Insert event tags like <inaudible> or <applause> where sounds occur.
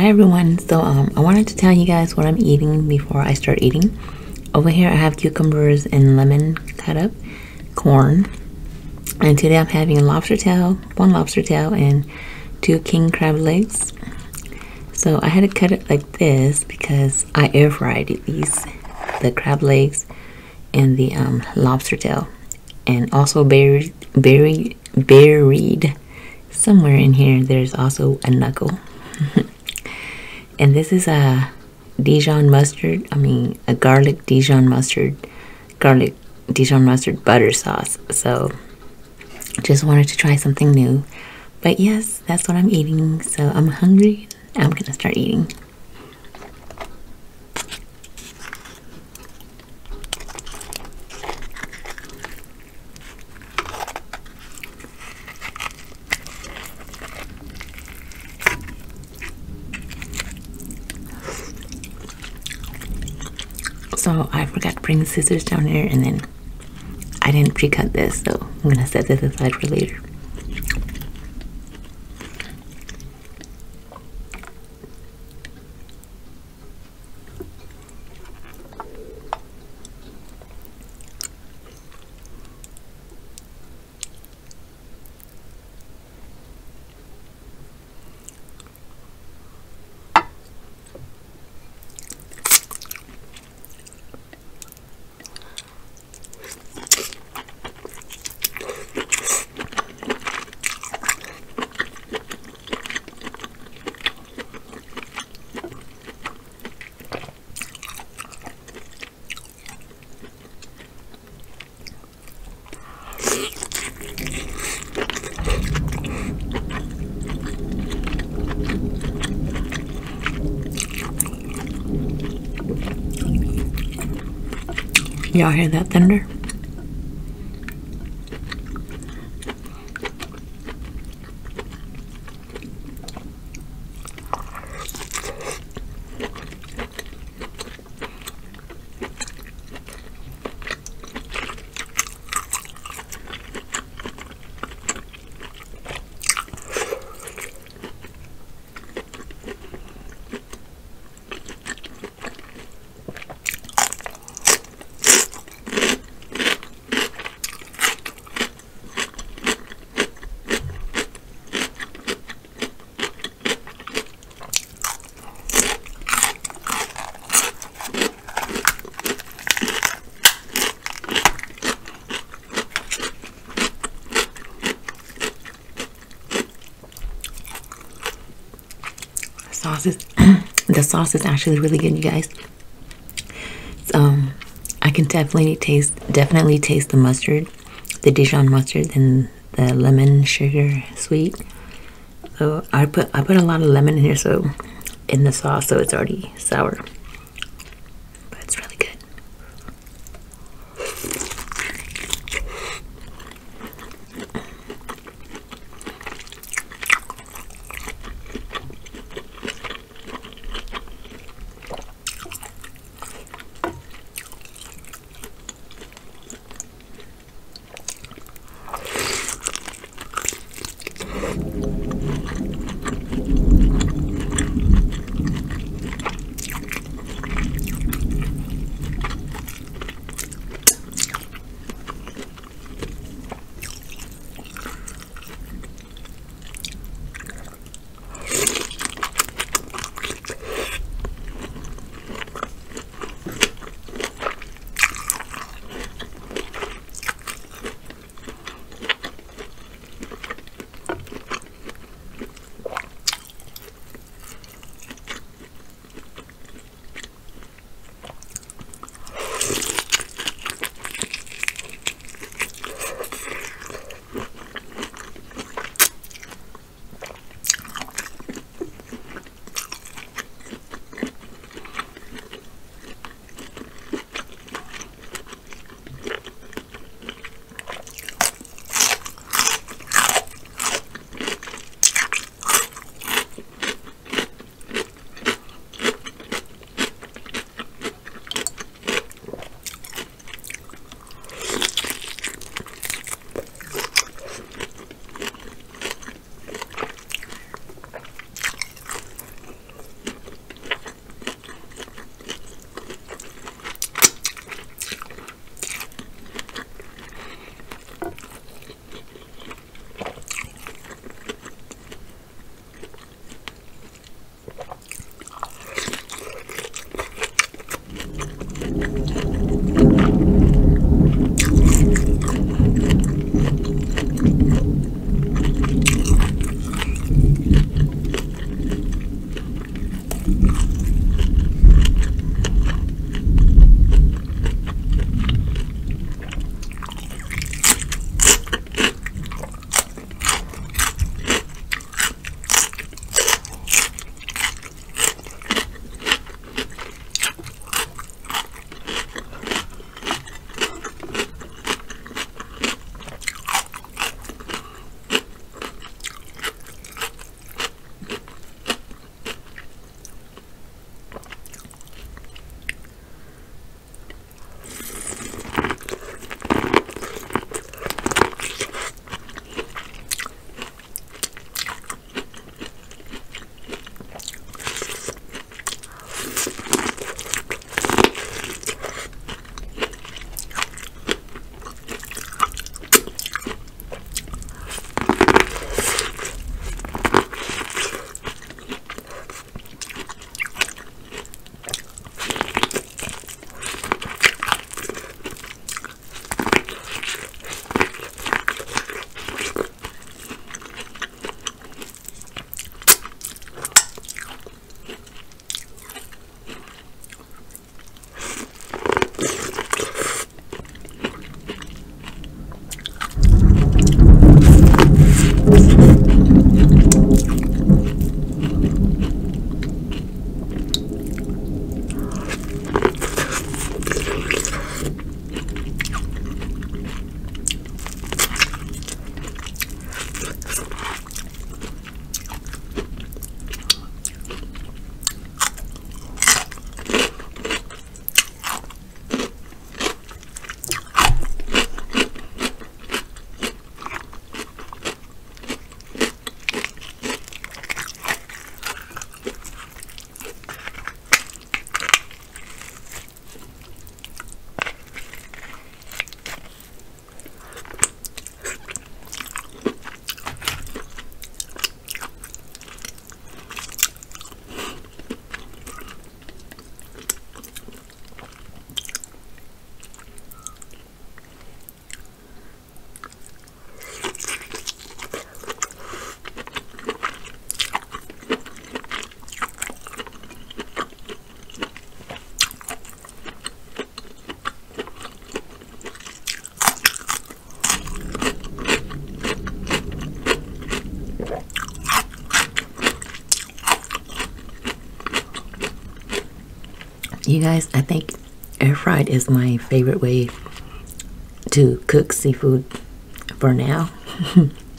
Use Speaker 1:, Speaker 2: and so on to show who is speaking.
Speaker 1: Hi everyone. So um, I wanted to tell you guys what I'm eating before I start eating. Over here I have cucumbers and lemon cut up, corn, and today I'm having a lobster tail, one lobster tail, and two king crab legs. So I had to cut it like this because I air fried these, the crab legs and the um, lobster tail, and also buried, buried, buried somewhere in here. There's also a knuckle. <laughs> and this is a Dijon mustard, I mean a garlic Dijon mustard, garlic Dijon mustard butter sauce. So just wanted to try something new. But yes, that's what I'm eating. So I'm hungry. I'm gonna start eating. So I forgot to bring the scissors down here and then I didn't pre-cut this so I'm gonna set this aside for later. Y'all hear that thunder? Sauce is <clears throat> the sauce is actually really good you guys. Um i can definitely taste definitely taste the mustard the dijon mustard and the lemon sugar sweet. So i put i put a lot of lemon in here so in the sauce so it's already sour You guys, I think air fried is my favorite way to cook seafood for now. <laughs>